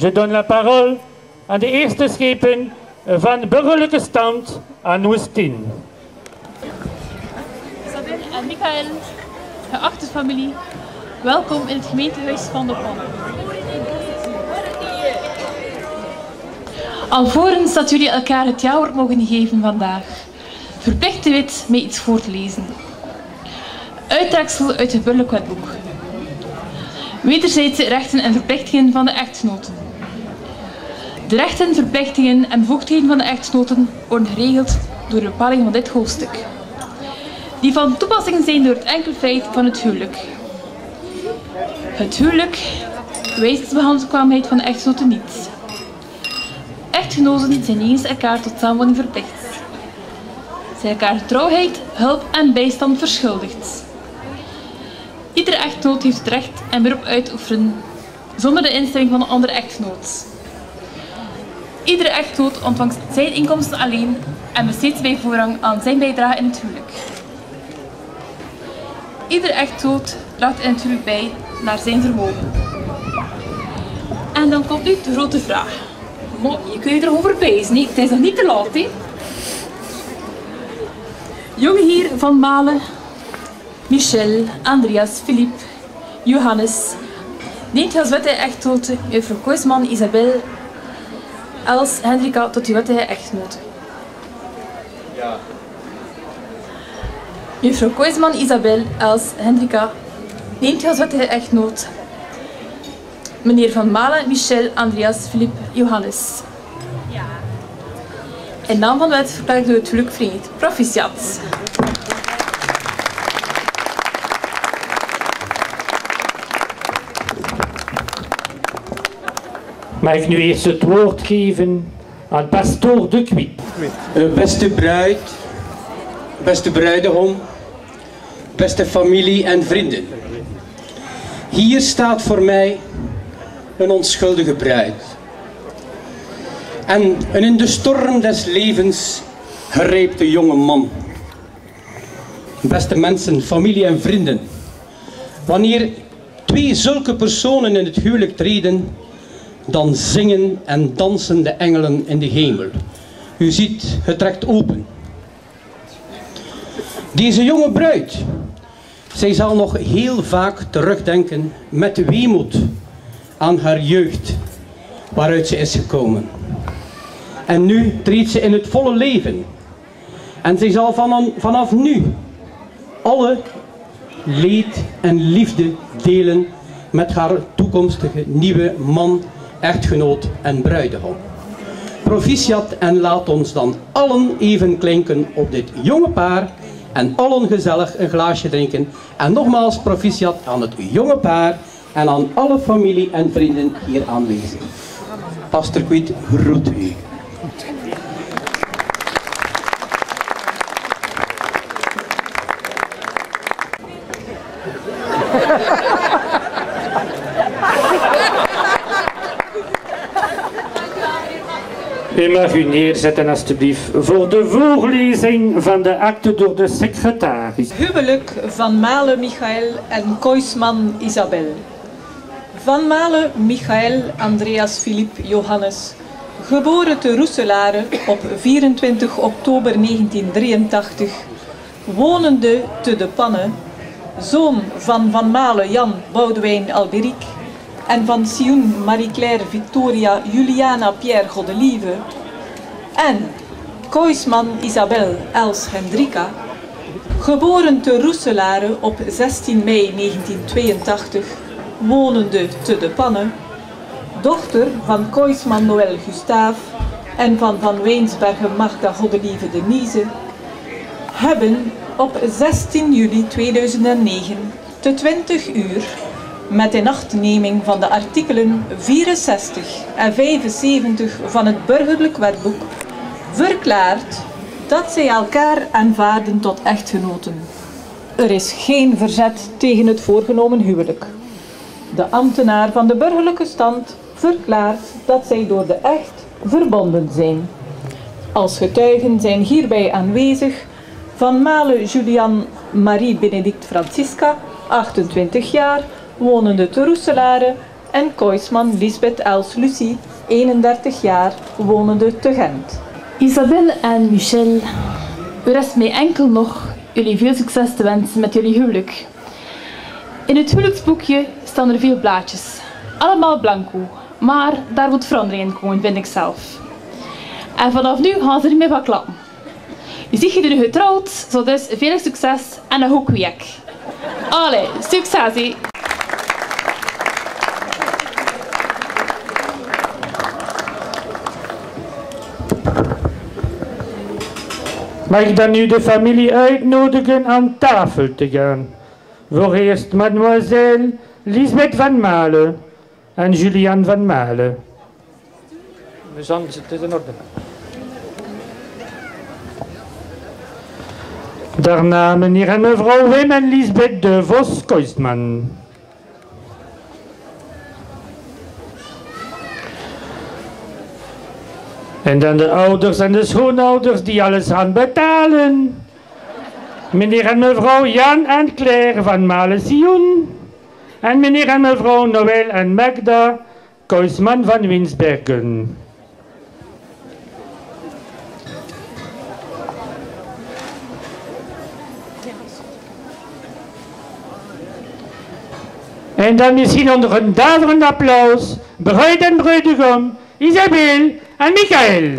Je donne la parole aan de eerste schepen van burgerlijke stand aan Oestin. Sabine en Michael, geachte familie, welkom in het gemeentehuis van de Pannen. Alvorens dat jullie elkaar het jaarwoord mogen geven vandaag, verplicht de wet mij iets voor te lezen. Uittreksel uit het burgerlijk wetboek. Wederzijdse rechten en verplichtingen van de echtgenoten. De rechten, verplichtingen en bevoegdheden van de echtgenoten worden geregeld door de bepaling van dit hoofdstuk. Die van toepassing zijn door het enkel feit van het huwelijk. Het huwelijk wijst de behandelkwaamheid van de echtgenoten niet. Echtgenoten zijn eens elkaar tot samenwoning verplicht. Zijn elkaar trouwheid, hulp en bijstand verschuldigd. Iedere echtgenoot heeft het recht en beroep uitoefenen zonder de instemming van een andere echtgenoot. Iedere echtgenoot ontvangt zijn inkomsten alleen en besteedt bij voorrang aan zijn bijdrage in het huwelijk. Iedere echtgenoot draagt in het huwelijk bij naar zijn vermogen. En dan komt nu de grote vraag. Maar je kunt erover wijzen, nee? het is nog niet te laat. Hè? Jonge heer van Malen, Michel, Andreas, Philippe, Johannes, neemt als wettige echtgenote juffrouw Koisman, Isabel, Els, Hendrika tot uw wettige echtgenote. Ja. Juffrouw Koisman, Isabel, Els, Hendrika, neemt als wettige echtgenoot meneer Van Malen, Michel, Andreas, Philippe, Johannes. Ja. In naam van de wet verklaar ik u het huwelijk vreemd. Proficiat. Mag ik nu eerst het woord geven aan pastoor de Kwiet. Eh, beste bruid, beste bruidegom, beste familie en vrienden. Hier staat voor mij een onschuldige bruid. En een in de storm des levens gereepte jonge man. Beste mensen, familie en vrienden. Wanneer twee zulke personen in het huwelijk treden, dan zingen en dansen de engelen in de hemel. U ziet, het trekt open. Deze jonge bruid, zij zal nog heel vaak terugdenken met weemoed aan haar jeugd, waaruit ze is gekomen. En nu treedt ze in het volle leven. En zij zal van, vanaf nu alle leed en liefde delen met haar toekomstige nieuwe man, echtgenoot en bruidegom. Proficiat en laat ons dan allen even klinken op dit jonge paar en allen gezellig een glaasje drinken. En nogmaals proficiat aan het jonge paar en aan alle familie en vrienden hier aanwezig. Pastor Kwiet groet u. U mag u neerzetten alstublieft voor de voorlezing van de akte door de secretaris. Huwelijk van Male Michael en Koisman Isabel. Van Male Michael Andreas Philippe Johannes, geboren te Roeselare op 24 oktober 1983, wonende te De Panne, zoon van Van Male Jan Boudewijn Alberic en van Sioen Marie-Claire Victoria Juliana Pierre Godelieve en Koisman Isabel Els Hendrika, geboren te Roeselare op 16 mei 1982, wonende te De Panne, dochter van Koisman Noël Gustaaf en van Van Weensbergen Magda Godelieve Denise, hebben op 16 juli 2009 te 20 uur met inachtneming van de artikelen 64 en 75 van het burgerlijk wetboek verklaart dat zij elkaar aanvaarden tot echtgenoten. Er is geen verzet tegen het voorgenomen huwelijk. De ambtenaar van de burgerlijke stand verklaart dat zij door de echt verbonden zijn. Als getuigen zijn hierbij aanwezig Van Male Julian Marie Benedict Francisca, 28 jaar, wonende te Roeselare, en Koisman Lisbeth Els Lucie, 31 jaar, wonende te Gent. Isabelle en Michel, u rest mij enkel nog jullie veel succes te wensen met jullie huwelijk. In het huwelijksboekje staan er veel blaadjes, allemaal blanco, maar daar moet verandering in komen, vind ik zelf. En vanaf nu gaan ze er meer van klappen. Je er nu getrouwd, zo dus veel succes en een hoekwiek. Allee, succes! Mag ik dan nu de familie uitnodigen aan tafel te gaan? Voor eerst mademoiselle Lisbeth van Malen en Julian van Malen. Dus het is in orde. Daarna meneer en mevrouw Wim en Lisbeth de Vos-Koistman. En dan de ouders en de schoonouders die alles gaan betalen. Meneer en mevrouw Jan en Claire van Malen-Sion. En meneer en mevrouw Noël en Magda Koisman van Winsbergen. En dan misschien onder een daverend applaus, bruid en bruidegom, Isabel en Michael.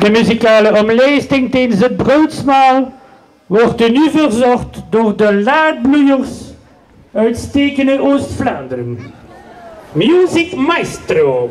De muzikale omlijsting tijdens het bruidsmaal wordt nu verzorgd door de laadbloeiers uit stekende Oost-Vlaanderen. Music Maestro.